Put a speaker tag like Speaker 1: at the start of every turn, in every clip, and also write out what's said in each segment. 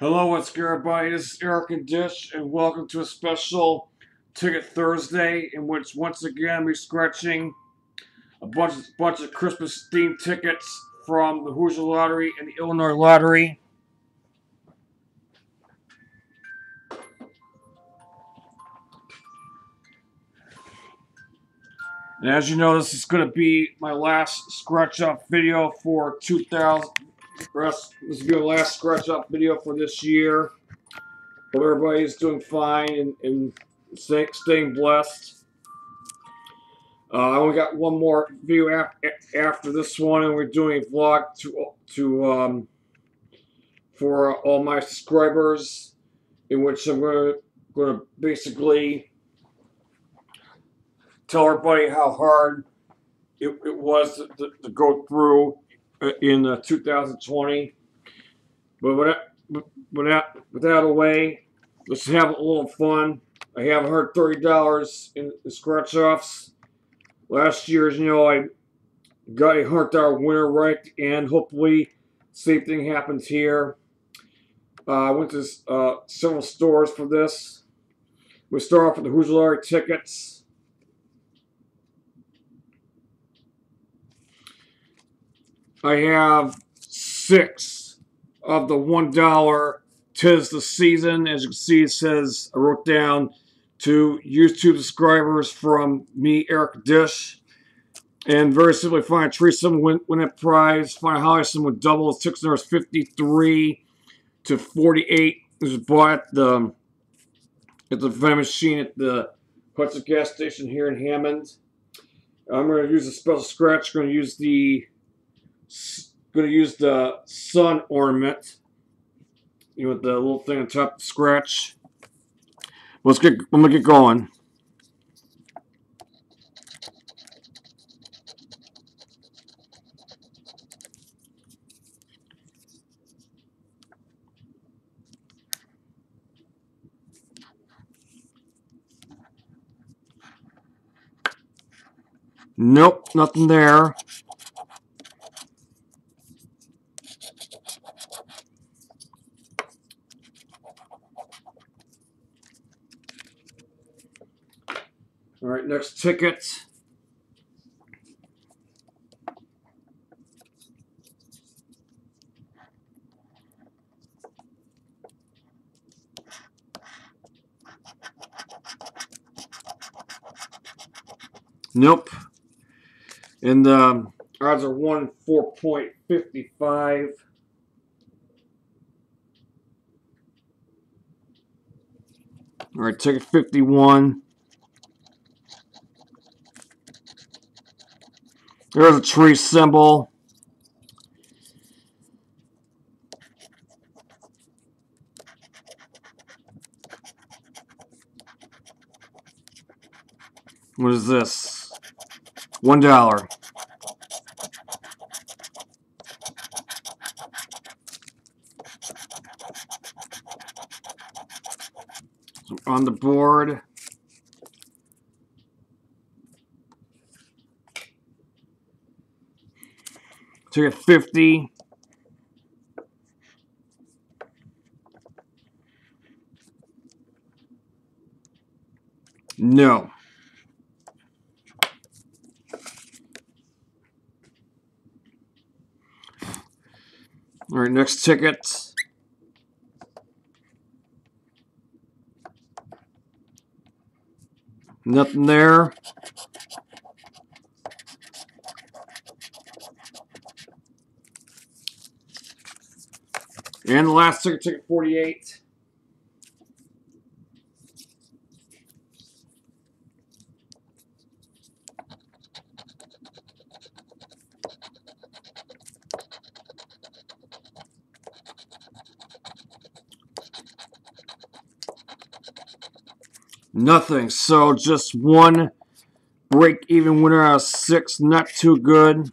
Speaker 1: Hello, what's good, everybody? This is Eric and Dish, and welcome to a special Ticket Thursday, in which once again we're scratching a bunch of, bunch of Christmas themed tickets from the Hoosier Lottery and the Illinois Lottery. And as you know, this is going to be my last scratch up video for 2000. This is going to be the last scratch up video for this year. Hope everybody's doing fine and, and stay, staying blessed. Uh, I only got one more video af after this one, and we're doing a vlog to to um, for all my subscribers, in which I'm going to going to basically tell everybody how hard it, it was to, to, to go through uh, in uh, 2020. But with that, with that, with that let's have a little fun. I have $130 in scratch offs. Last year, you know, I got a $100 winner right, and hopefully, same thing happens here. Uh, I went to uh, several stores for this. We start off with the Hoosier tickets. I have six of the one dollar tis the season. As you can see, it says I wrote down to YouTube subscribers from me, Eric Dish. And very simply, find Teresa win, win that prize. Find Hollyson would double. Six numbers 53 to 48. This was bought the, at the vending machine at the Hudson gas station here in Hammond. I'm going to use a special scratch. I'm going to use the going to use the sun ornament you know, with the little thing on top scratch. Let's get, I'm going to get going. Nope, nothing there. All right, next ticket. Nope. And um, odds are 1 4.55. All right, ticket 51. There's a tree symbol. What is this? One dollar. On the board. Took it 50. No. All right, next ticket. Nothing there. And the last ticket, ticket 48. Nothing. So just one break-even winner out of six. Not too good.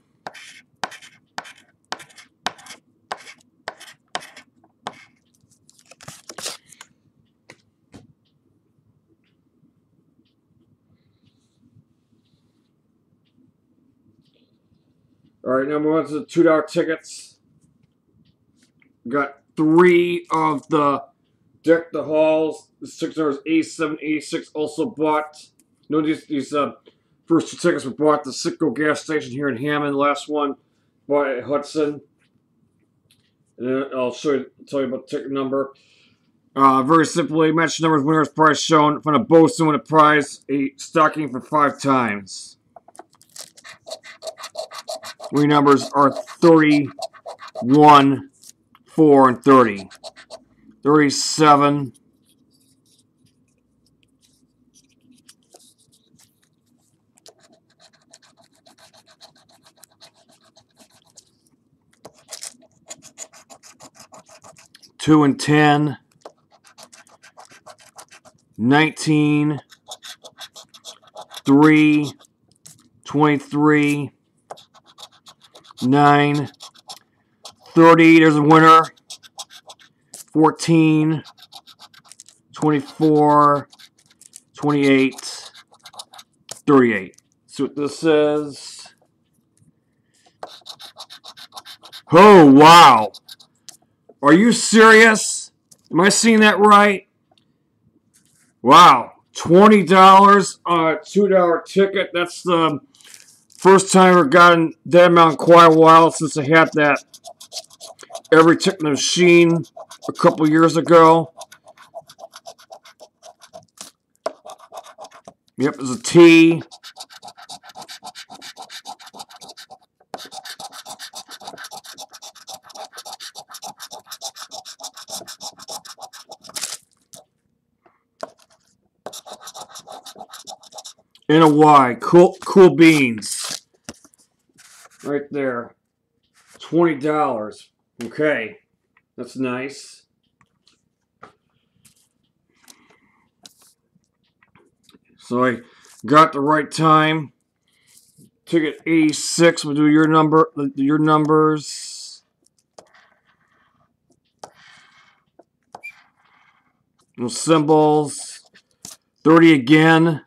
Speaker 1: The $2 tickets. Got three of the Deck the Halls. Six numbers A7, A6 also bought. No, these, these uh, first two tickets were bought at the Citgo gas station here in Hammond. Last one bought Hudson. And then I'll show you, tell you about the ticket number. Uh, very simply, match numbers, winners, prize shown. From a Bosun win a prize, a stocking for five times. Winning numbers are 31, 4, and 30. 37. Two and ten. 19, 3, 23, 9, 30. There's a winner. 14, 24, 28, 38. See what this says. Oh, wow. Are you serious? Am I seeing that right? Wow. $20 on a uh, $2 ticket. That's the first time I've gotten that amount in quite a while since I had that every ticket machine a couple years ago. Yep, it's a T. And a Y. Cool, cool beans. Right there. $20. Okay. That's nice. So I got the right time. Ticket 86 will do your number your numbers. No symbols. 30 again.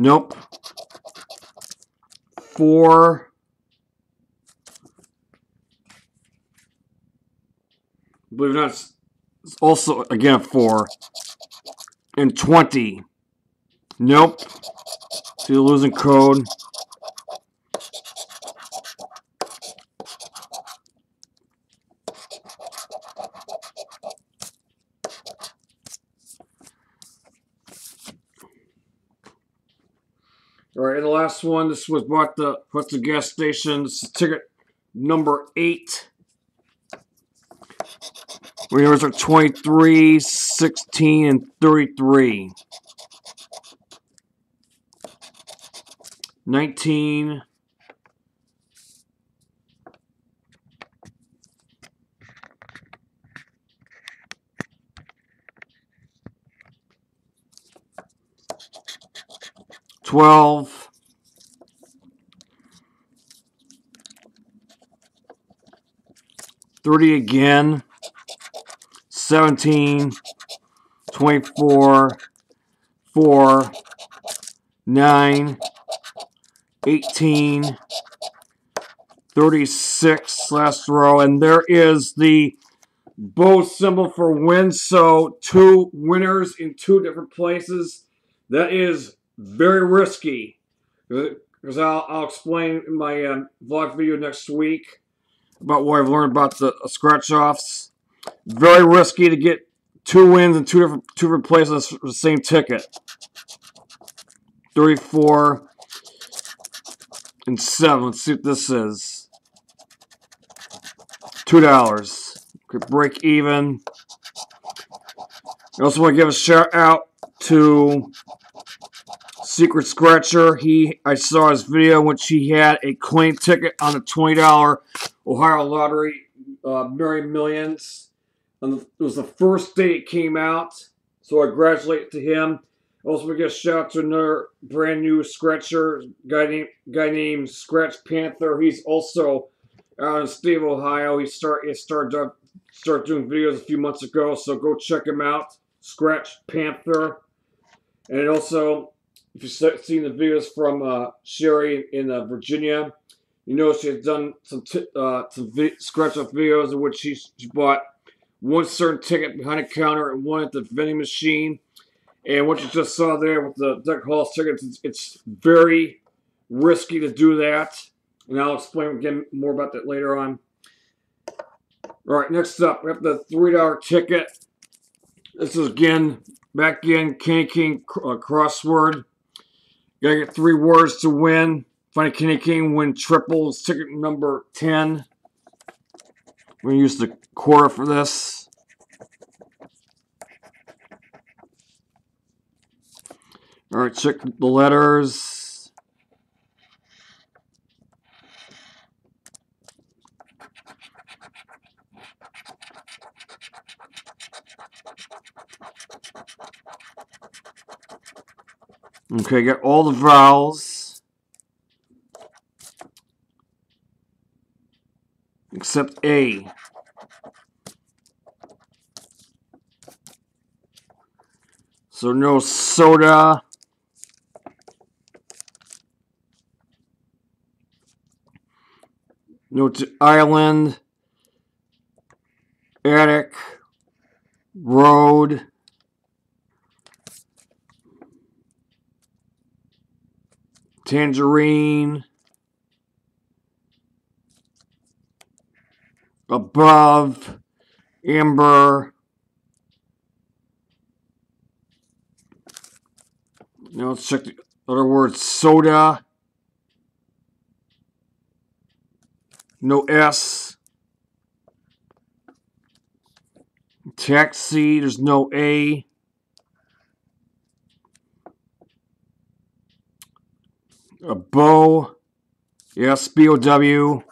Speaker 1: Nope. Four. Believe it or not, it's also, again, a four. And 20. Nope. See the losing code. Last one, this was bought the what's the gas station. This is ticket number eight. Winners are 23, 16, and 33. 19. Twelve. Thirty again. 17, 24, 4, 9, 18, 36, last row. And there is the bow symbol for win. So two winners in two different places. That is very risky. Because I'll, I'll explain in my um, vlog video next week about what I've learned about the uh, scratch-offs. Very risky to get two wins in two different two different places for the same ticket. 34 and 7. Let's see what this is. $2. Could break even. I also want to give a shout out to Secret Scratcher. He I saw his video which he had a claim ticket on a $20 Ohio Lottery uh, Merry Millions. And it was the first day it came out, so I congratulate to him. Also, we get a shout out to another brand new scratcher guy named guy named Scratch Panther. He's also out in state of Ohio. He start he started start doing videos a few months ago, so go check him out. Scratch Panther, and also if you've seen the videos from uh, Sherry in uh, Virginia, you know she has done some uh, some scratch off videos in which she, she bought one certain ticket behind a counter and one at the vending machine. And what you just saw there with the Doug Hall's tickets, it's, it's very risky to do that. And I'll explain again more about that later on. All right, next up, we have the $3 ticket. This is again, back in Kenny King uh, crossword. Gotta get three words to win. Find Kenny King win triples. Ticket number 10. We're gonna use the quarter for this. All right, check the letters. Okay, got all the vowels. Except A. So no soda. No to island. Attic. Road. Tangerine. Above. Amber. Now let's check the other words. Soda. No S. Taxi. There's no A. A bow. Yes, B O W.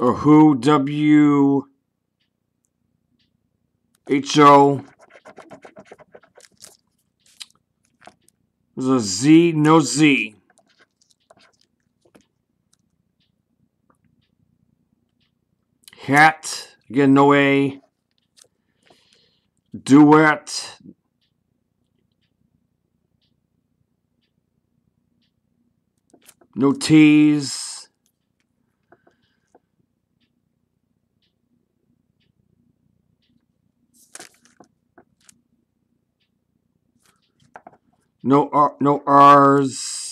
Speaker 1: A who W H O. There's a Z, no Z. Hat, again, no A. Duet. No T's. No R, no R's.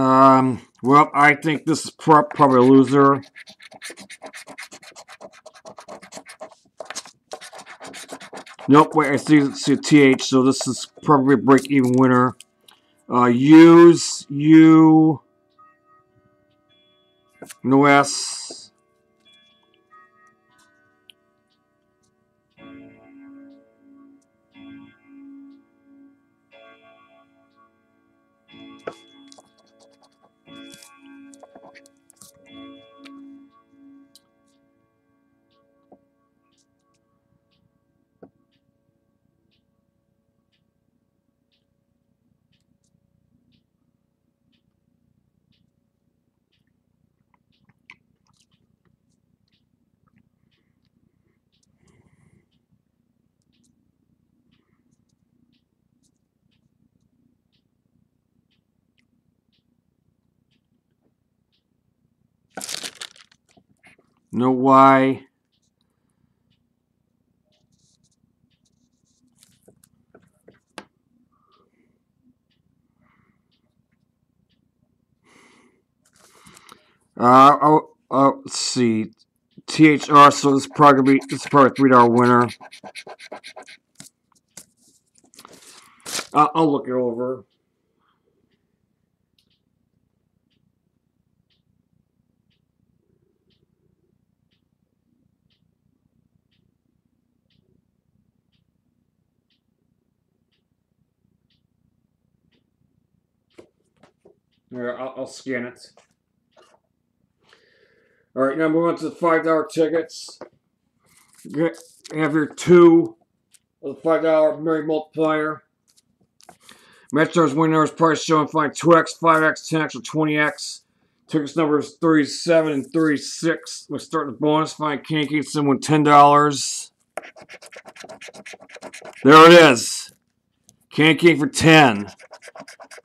Speaker 1: Um, well, I think this is pro probably a loser. Nope, wait, I see, see a TH, so this is probably a break-even winner. Uh, use, U, no S. No Y. Uh, oh, uh, let's see. THR, so this is probably be this is probably a three dollar winner. Uh, I'll look it over. Here, I'll, I'll scan it. All right, now move on to the five dollar tickets. You have your two of the $5 Merry multiplier. Metro's winners price showing find 2x, 5x, 10x, or 20x. Tickets numbers 37 and 36. Let's start the bonus. Find King Kingston with $10. There it is. Can King for 10.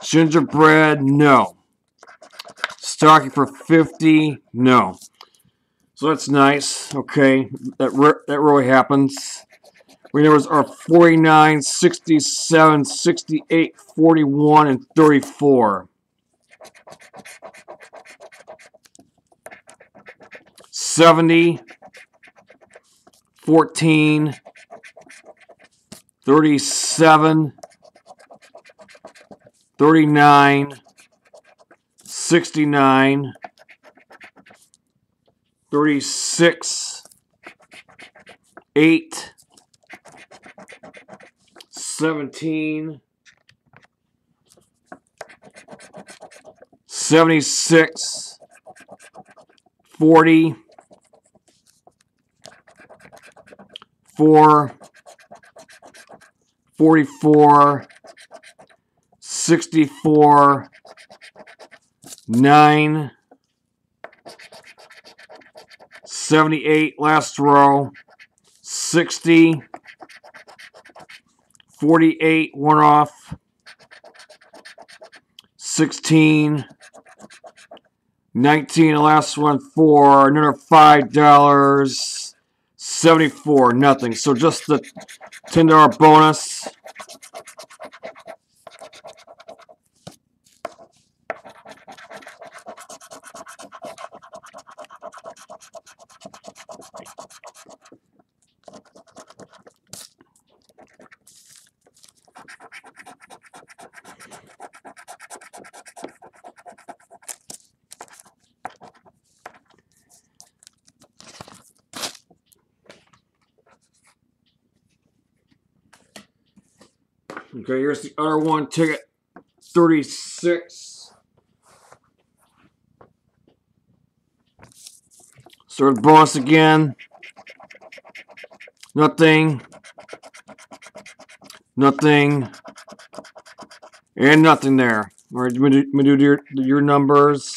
Speaker 1: Gingerbread, no. Stocking for 50, no. So that's nice. Okay, that, that really happens. We Winners are 49, 67, 68, 41, and 34. Seventy, fourteen, thirty-seven, thirty-nine, sixty-nine, thirty-six, eight. 17, 76, 40, 4, 44, 64, 9, 78, last row, 60, 48, one off. 16. 19, the last one for another $5. 74, nothing. So just the $10 bonus. Okay, here's the other one, ticket 36. Start boss again. Nothing. Nothing. And nothing there. All right, I'm going to do your numbers.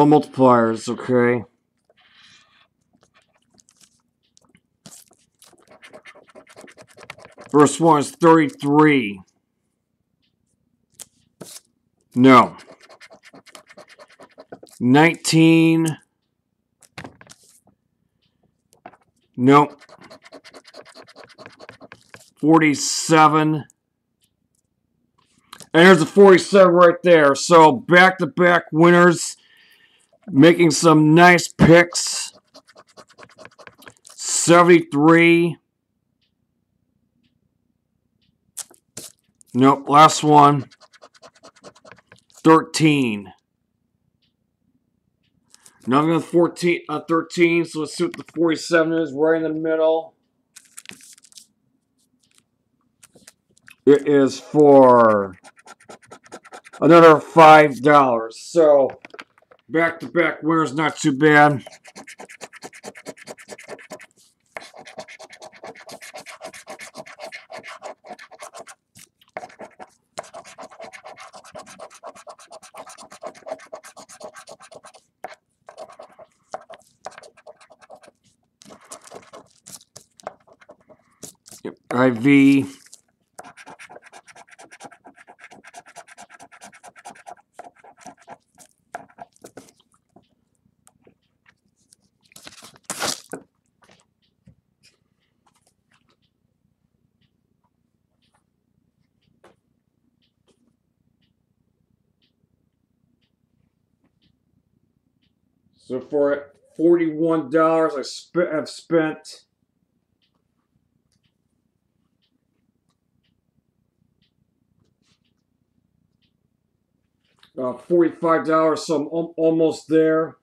Speaker 1: No multipliers, okay. First one is 33. No. 19. Nope. 47. And there's a 47 right there. So back-to-back -back winners making some nice picks. 73. Nope, last one. 13. Nothing on 14, uh, 13, so let's see what the 47 is, right in the middle. It is for another $5. So, Back to back wear's not too bad. IV. dollars I sp- have spent Uh, $45, so I'm almost there.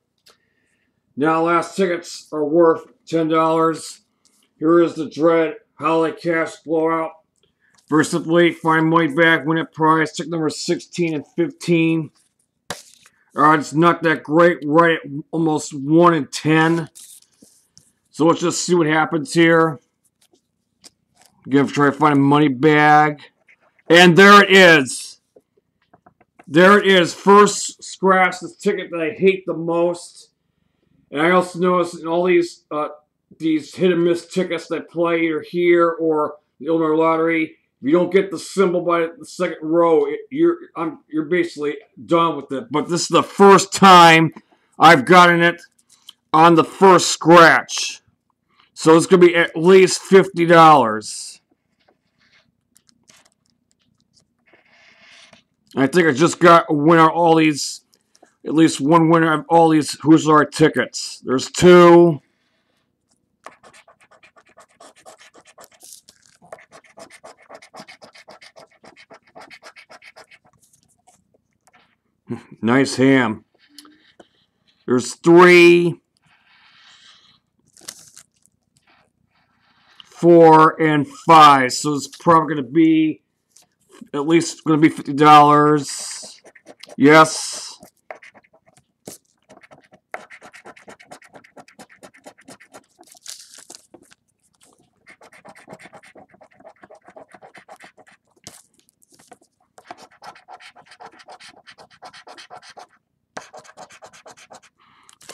Speaker 1: Now, last tickets are worth $10. Here is the dread Holly Cash blowout. First of late, find way back, win at price, tick number 16 and 15 fifteen. it's not that great, right almost one in ten. So let's just see what happens here. Again, try to find a money bag. And there it is. There it is. First scratch, the ticket that I hate the most. And I also noticed in all these uh, these hit and miss tickets that play either here or the Illinois Lottery, if you don't get the symbol by the second row, you're I'm, you're basically done with it. But this is the first time I've gotten it on the first scratch. So it's going to be at least $50. I think I just got a winner all these, at least one winner of all these Hoosier tickets. There's two. Nice ham. There's three. Four and five. So it's probably going to be at least going to be fifty dollars. Yes.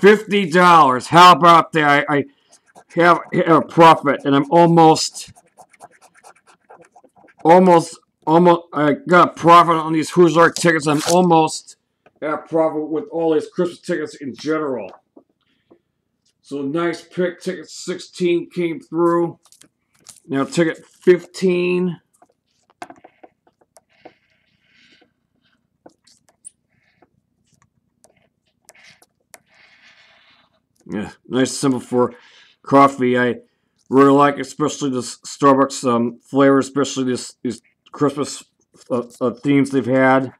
Speaker 1: Fifty dollars. How about that? I, I have, have a profit, and I'm almost, almost almost I got a profit on these Hoosier tickets. I'm almost at a profit with all these Christmas tickets in general. So nice pick. Ticket 16 came through. Now ticket 15. Yeah, nice symbol for coffee. I really like, especially this Starbucks um, flavor, especially this these Christmas uh, uh, themes they've had.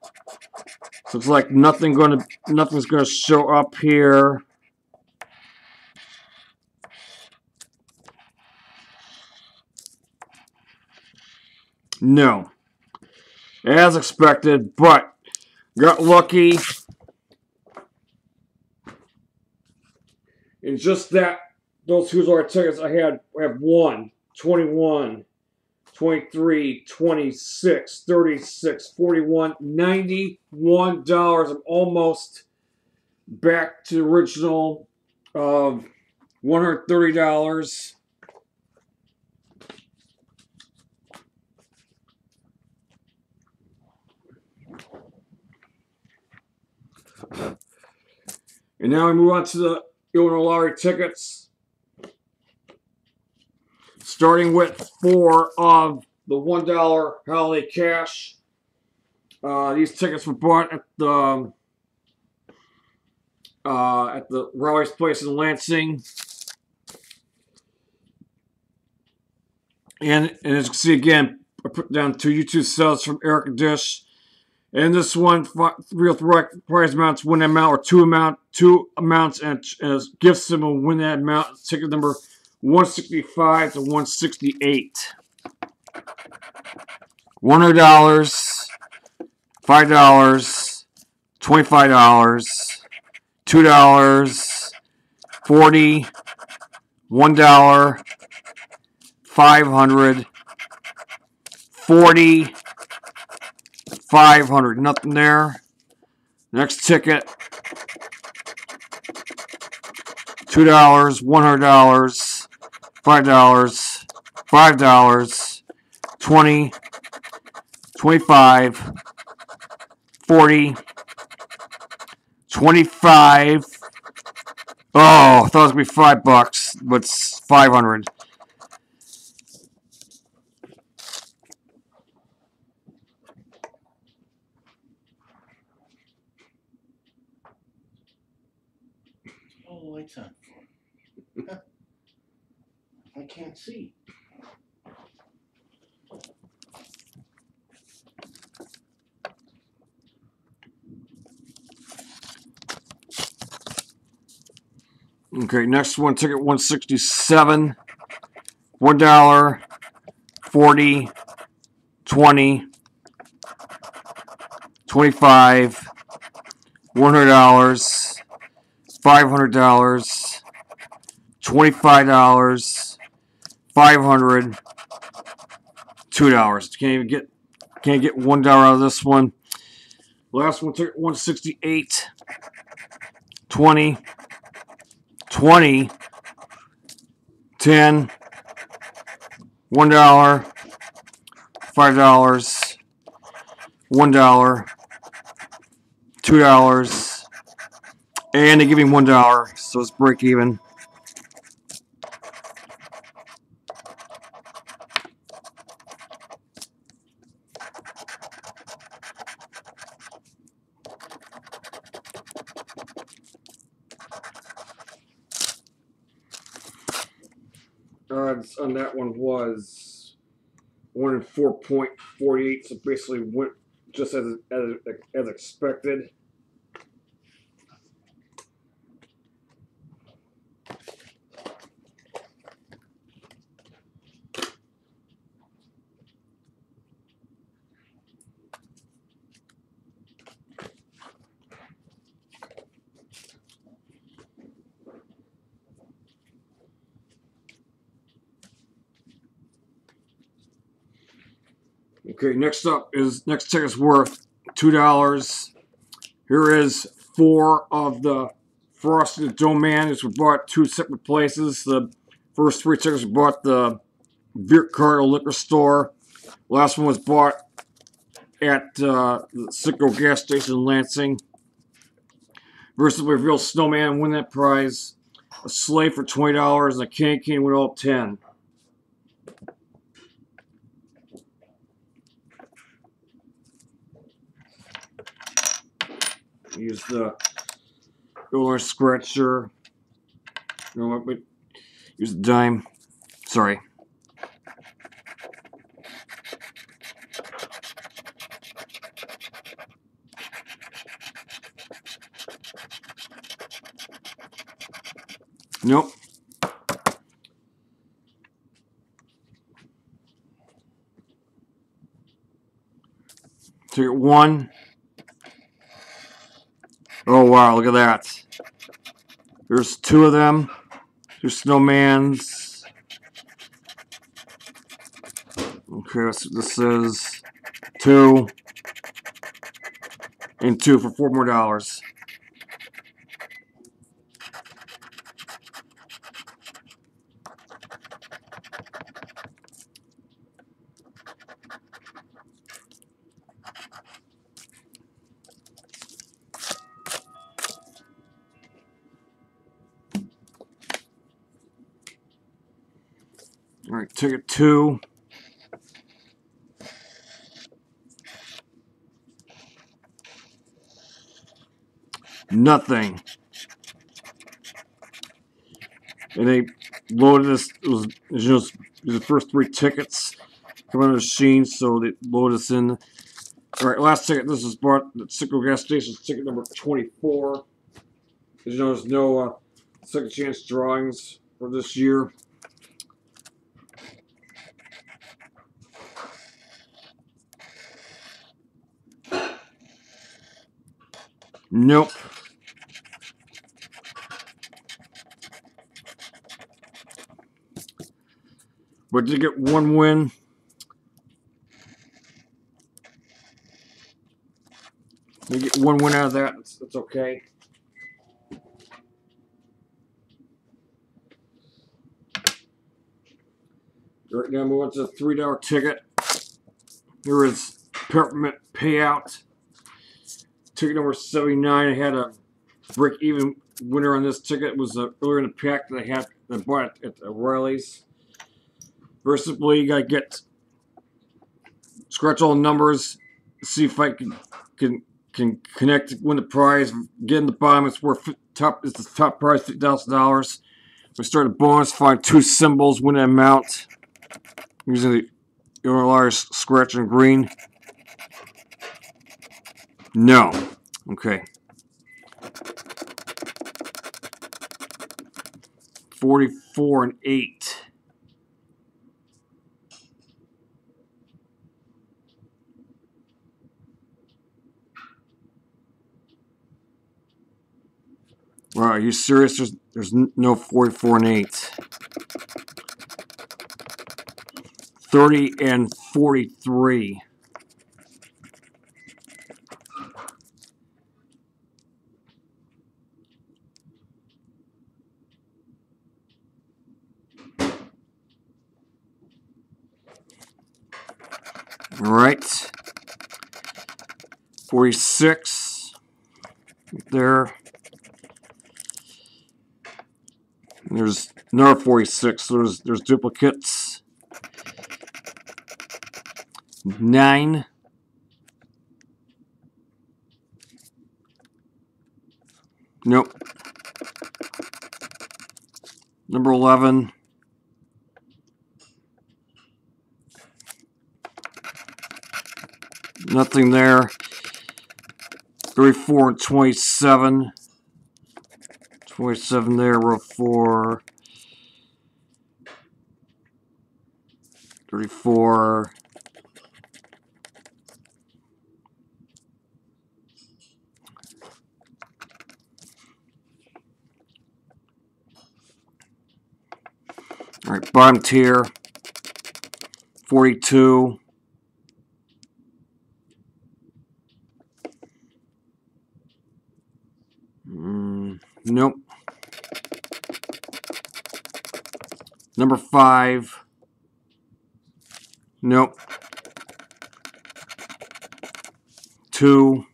Speaker 1: So it's like nothing going to nothing's going to show up here. No. As expected, but got lucky. And just that, those Hoosier tickets, I had I have one, 21, 23, 26, 36, 41, 91 dollars. I'm almost back to original of $130. And now we move on to the Illinois Lottery tickets starting with four of the one dollar holiday cash. Uh, these tickets were bought at the uh, at the Rally's place in Lansing. And, and as you can see again, I put down two YouTube sales from Eric Dish. And this one, real prize amounts, win amount, or two amount, two amounts, and, and gift symbol, win that amount. Ticket number 165 to 168. $100, $5, $25, $2, 40 $1, 500 40 500. Nothing there. Next ticket. $2, $100, $5, $5, twenty, twenty-five, forty, twenty-five. Oh, I thought it was going to be 5 bucks, but it's
Speaker 2: 500. lights on for? Huh? I can't see.
Speaker 1: Okay, next one, ticket 167, one dollar, forty, twenty, twenty-five, one hundred dollars, $500, $25, 500 $2. Can't even get can't get $1 out of this one. Last one ticket 168 20 20 10 one dollar, five dollars, one dollar, two dollars, and they give me one dollar, so it's break even. odds on that one was one in four point forty eight. So basically went just as as as expected. Okay, next up is next ticket's worth two dollars. Here is four of the frosted man. which were bought two separate places. The first three tickets were bought the Beer Cargo liquor store. Last one was bought at uh, the Citgo gas station in Lansing. Versus real snowman win that prize. A sleigh for twenty dollars and a can can with all ten. Use the roller scratcher. No? Wait. Use the dime. Sorry. Nope. Ticket one. Oh wow, look at that. There's two of them. Two snowmans. Okay, this is two and two for four more dollars. Ticket two. Nothing. And they loaded this, it was just the first three tickets come on the machine, so they loaded us in. All right, last ticket. This is bought at Citgo gas station, ticket number 24. As you know, there's no uh, second chance drawings for this year. Nope. But to get one win. We get one win out of that. That's, okay. Right now, to the three dollar ticket. Here is peppermint payout ticket number 79. I had a break even winner on this ticket. It was uh, earlier in the pack that I had that bought at the Riley's. Versibly, you gotta get scratch all the numbers, see if I can can can connect, win the prize, get in the bottom. It's worth top. It's the top prize, fifty thousand dollars. We start a bonus, find two symbols, win an amount using the large scratch and green. No. Okay. 44 and 8. Wow, are you serious? There's there's no 44 and 8. 30 and 43. All right. 46 there. There's another 46. There's there's duplicates. Nine. Nope. Number 11. Nothing there. 34 and 27. 27 there, row 4. 34. All right, bottom tier. 42. Mm, nope. Number five. Nope. Two.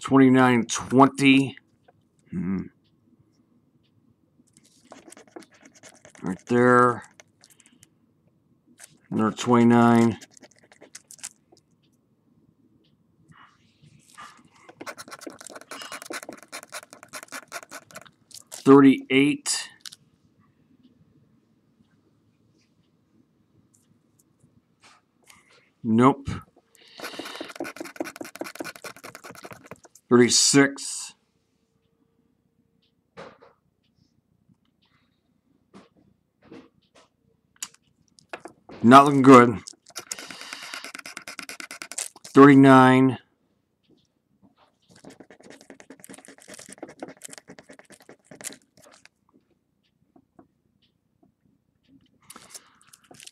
Speaker 1: Twenty-nine, twenty. Hmm. Right there. Another 29. Thirty-eight. Nope. Thirty-six. Not looking good. 39.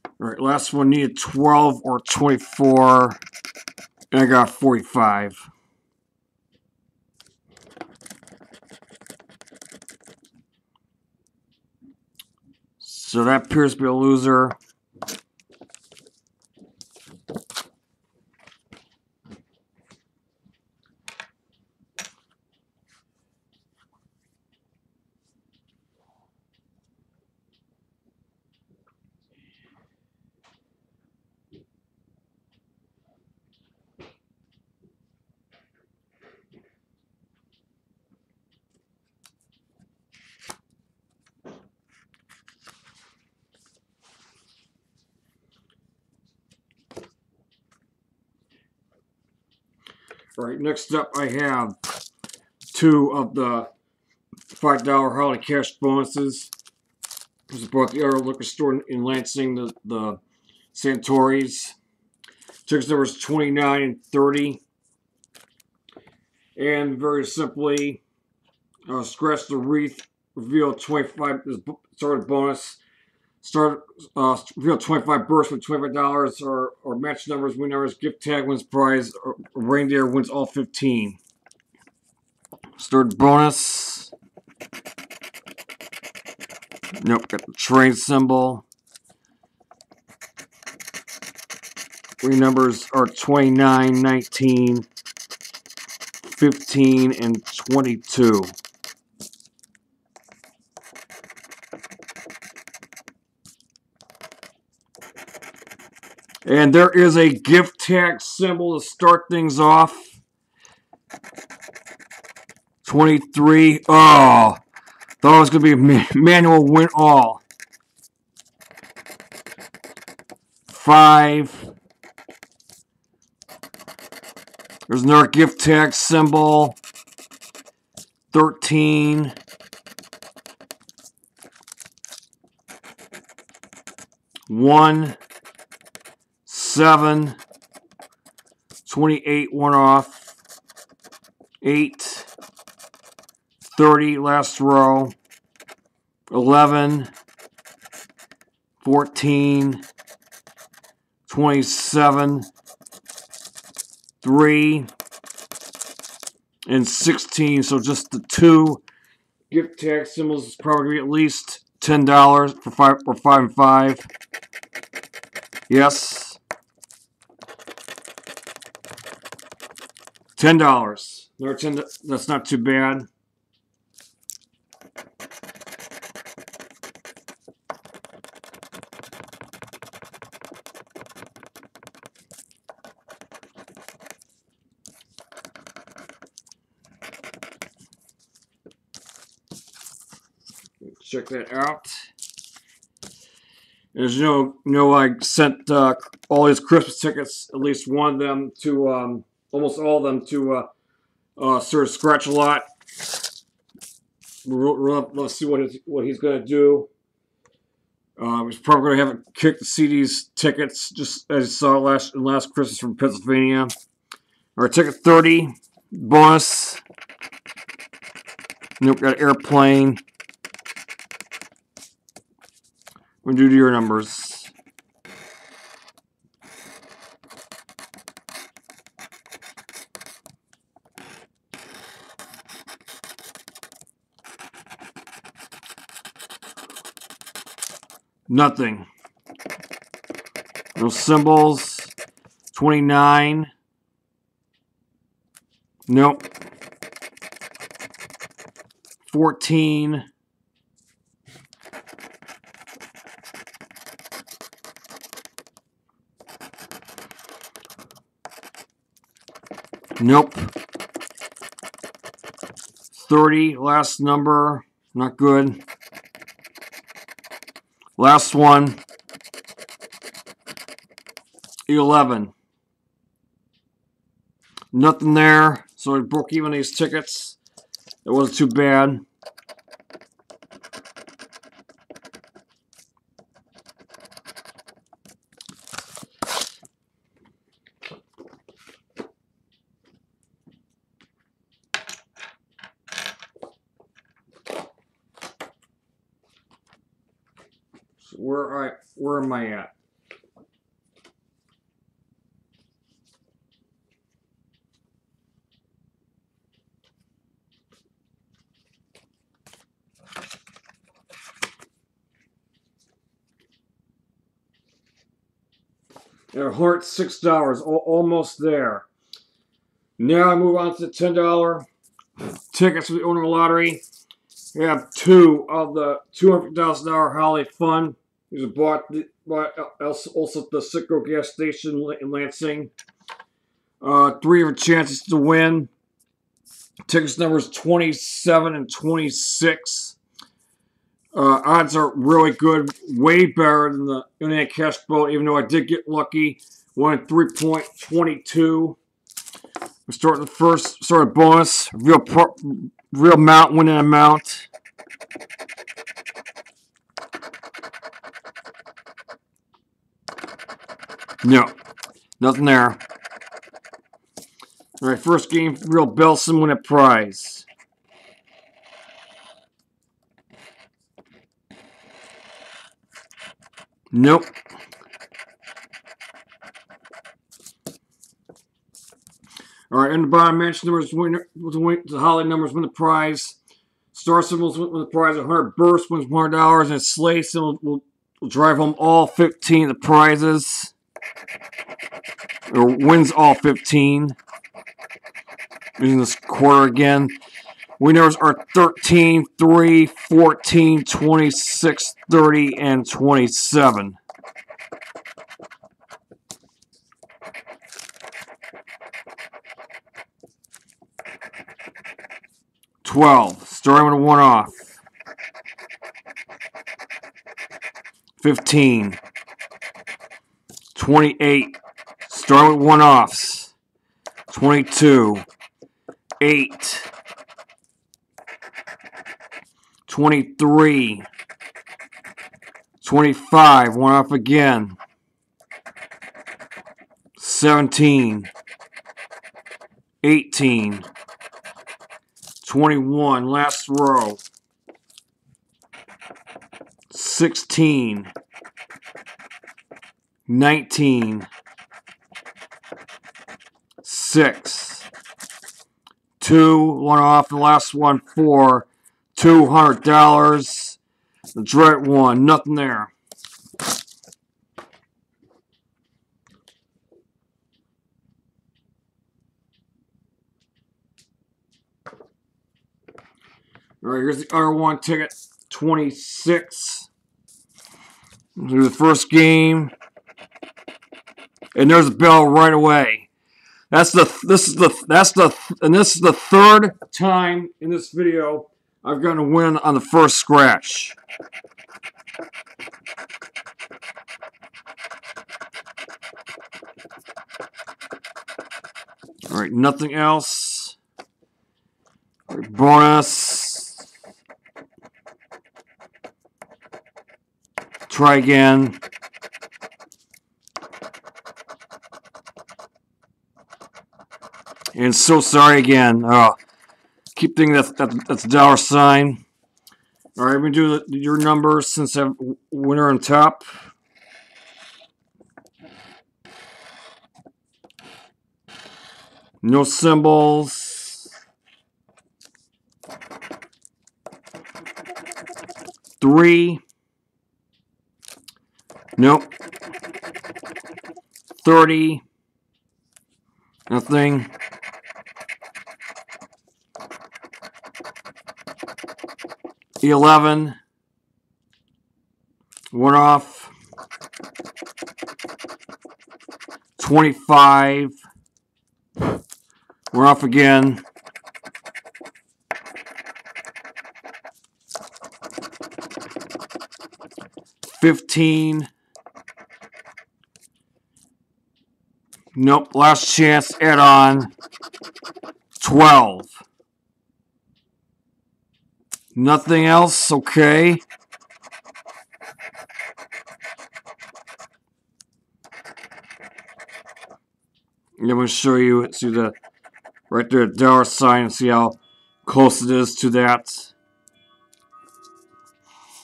Speaker 1: All right, last one needed 12 or 24, and I got 45. So that appears to be a loser. Next up I have two of the $5 holiday cash bonuses. This is bought the other liquor store in Lansing, the, the Santori's. Tickets numbers 29 and 30. And very simply, uh, scratch the wreath, reveal 25, this bu- started bonus. Start uh, reveal 25 bursts with $25 or, or match numbers, win numbers, gift tag wins prize, or reindeer wins all 15. Start bonus. Nope, got the train symbol. Three numbers are 29, 19, 15, and 22. And there is a gift tax symbol to start things off. 23. Oh, thought it was going to be a manual win all. Five. There's another gift tax symbol. 13. One, seven, 28 one off, eight, 30 last row, 11, 14, 27, 3, and 16. So just the two gift tag symbols is probably at least $10 for five for five and five. Yes. Ten dollars. That's not too bad. Check that out. As you know I sent uh, all these Christmas tickets, at least one of them to, um, almost all of them to uh, uh, Scratch a Lot. Let's see what, his, what he's going to do. Uh, he's probably going to have it kick the CD's tickets, just as you saw last last Christmas from Pennsylvania. Right, ticket 30, bonus. Nope, got airplane. We'll do your numbers. Nothing. Those symbols. 29. Nope. 14. Nope. 30, last number. Not good. Last one. 11. Nothing there. So I broke even these tickets. It wasn't too bad. Where I where am I at? Their heart six dollars, almost there. Now I move on to the ten dollar tickets for the owner lottery. We have two of the two hundred thousand dollar holiday fund. These are bought by also at the Citgo gas station in Lansing. Uh, three of chances to win. Tickets numbers 27 and 26. Uh, odds are really good, way better than the Internet Cash Boat, even though I did get lucky. Won 3.22. We start the first sort of bonus, real pro, real amount, winning amount. No, nothing there. All right, first game, real Belson win a prize. Nope. All right, and the bottom match numbers win, the holiday numbers win the prize. Star symbols win the prize. 100 bursts wins $100, and sleigh symbol will, will drive home all 15 of the prizes. Or wins all 15. Using this quarter again. Winners are 13, 3, 14, 26, 30, and 27. Twelve, starting one off. Fifteen. Twenty-eight, starting with one offs. 22, 8, 23, 25, one off again, 17, 18, 21, last row, 16, 19, 6, 2, one off, the last one, 4, $200. The dread one, nothing there. All right, here's the R1 ticket 26. Do the first game. And there's a bell right away. That's the this is the that's the and this is the third time in this video I've gotten a win on the first scratch. All right, nothing else. bonus. Try again. And so sorry again. Oh, keep thinking that's, that, that's a dollar sign. All right, I'm do the, your numbers since I have winner on top. No symbols. Three. Nope. 30. Nothing. Eleven. One off. Twenty-five. We're off again. Fifteen. Nope, last chance, add on. 12. Nothing else, okay. I'm going to show you, see the, right there, the dollar sign, see how close it is to that.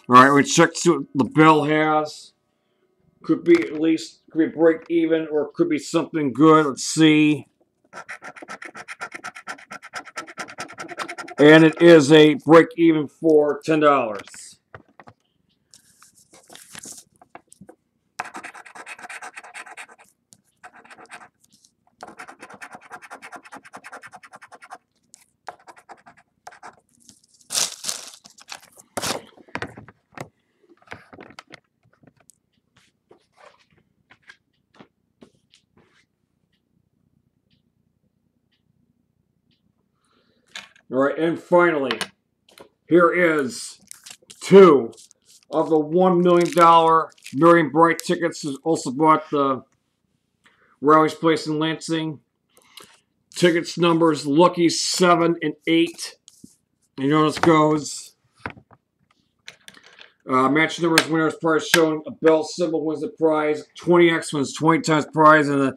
Speaker 1: Alright, we check see what the bell has. Could be at least, could be break even, or could be something good. Let's see. And it is a break even for $10. All right, and finally, here is two of the $1 million Merry and Bright tickets. Also bought the Rally's Place in Lansing. Tickets numbers lucky 7 and 8. You know this goes. Uh, match numbers, winners prize showing a bell symbol wins the prize. 20x wins 20 times prize, and a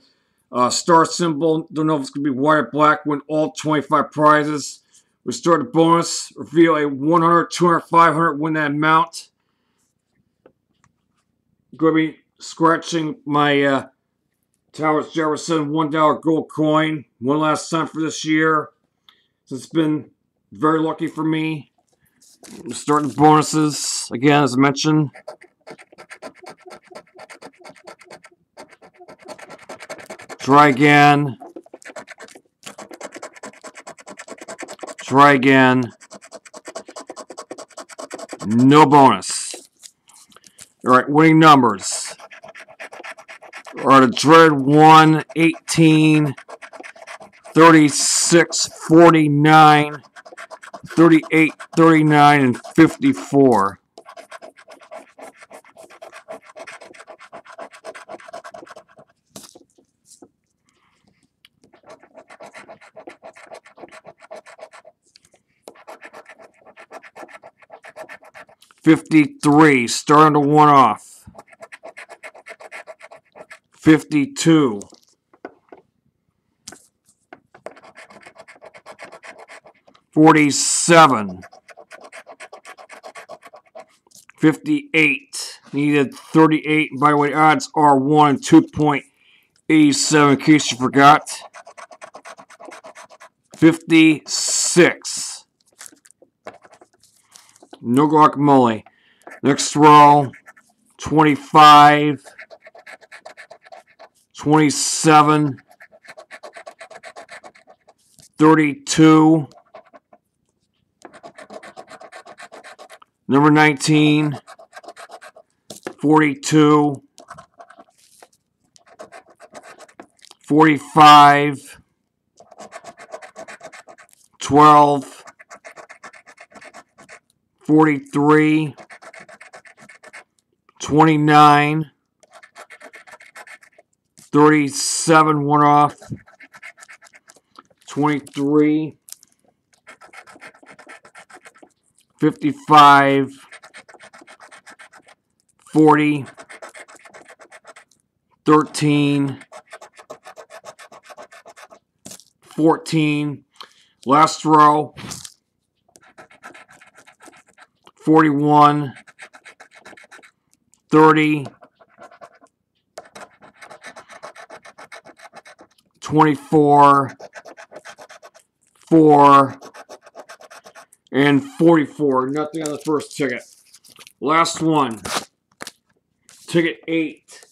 Speaker 1: uh, star symbol. Don't know if it's going to be white or black. Win all 25 prizes. Restore the bonus. Reveal a 100, 200, 500. Win that amount. Going to be scratching my uh, Thomas Jefferson $1 gold coin. One last time for this year. It's been very lucky for me. Starting bonuses again, as I mentioned. Try again. Try again. No bonus. All right, winning numbers are the dread 1, 18, 36, 49, 38, 39, and 54. 53, starting to one off. 52. Forty-seven. Fifty-eight. Needed thirty-eight. By the way, odds are one two point eighty-seven. In case you forgot. Fifty-six. No guacamole. Next row. Twenty-five. Twenty-seven. Thirty-two. Number 19, 42, 45, 12, 43, 29, 37, one off, 23, 55, 40, 13, 14, last row, 41, 30, 24, 4, and 44. Nothing on the first ticket. Last one. Ticket 8.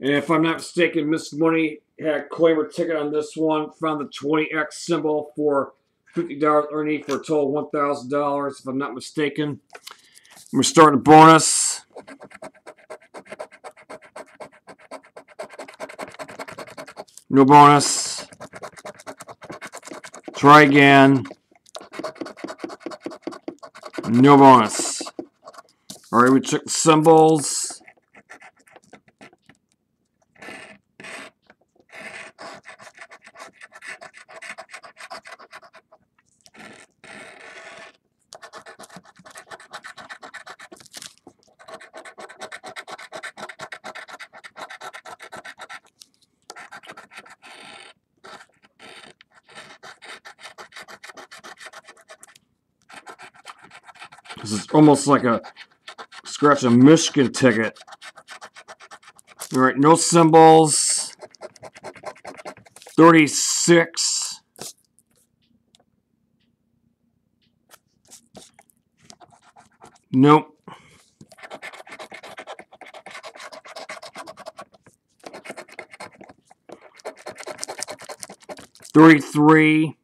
Speaker 1: And if I'm not mistaken, Miss Money had a claimer ticket on this one. Found the 20X symbol for $50 earning for a total of $1,000, if I'm not mistaken. We're starting a bonus. No bonus. Try again. No bonus. Alright, we check the symbols. This is almost like a scratch a Michigan ticket. All right, no symbols. 36. Nope. Thirty-three.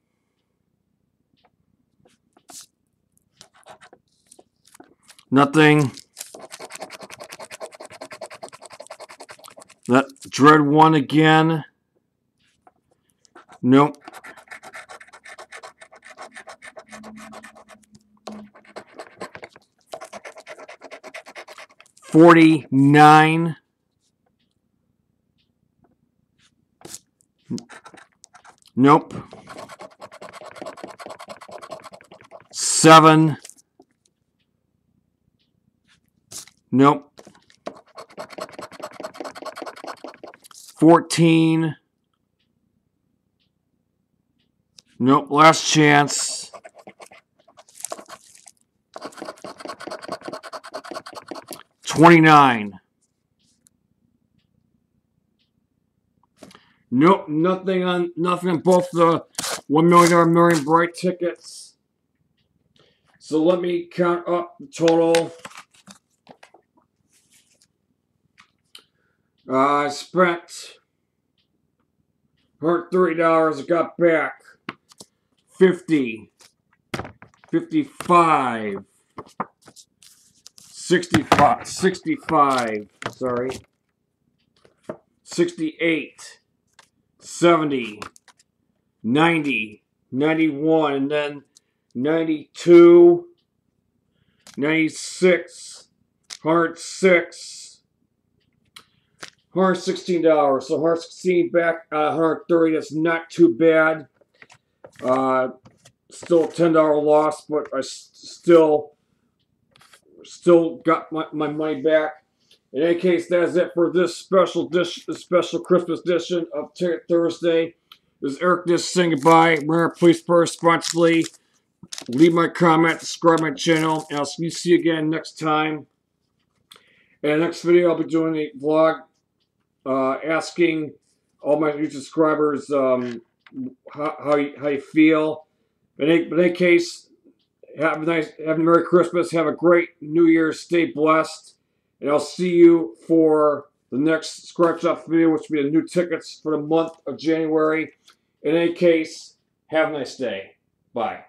Speaker 1: Nothing. That dread one again. Nope. Forty-nine. Nope. Seven. Nope. 14. Nope, last chance. Twenty-nine. Nope, nothing on nothing on both the one million dollar million bright tickets. So let me count up the total. I spent $130. Got back 50 55 65 65 sorry 68 70 90 91 and then 92 96 106 $116. So 116 back uh, 130 That's not too bad. Uh, still a $10 loss, but I still still got my, my money back. In any case, that's it for this special dish, special Christmas edition of Thursday. This is Eric just saying goodbye. Remember, please pay responsibly. Leave my comment, subscribe my channel, and I'll see you again next time. And next video, I'll be doing a vlog uh, asking all my new subscribers um, how, how, you, how you feel. In, but in any case, have a nice, have a Merry Christmas, have a great New Year, stay blessed, and I'll see you for the next scratch off video, which will be the new tickets for the month of January. In any case, have a nice day. Bye.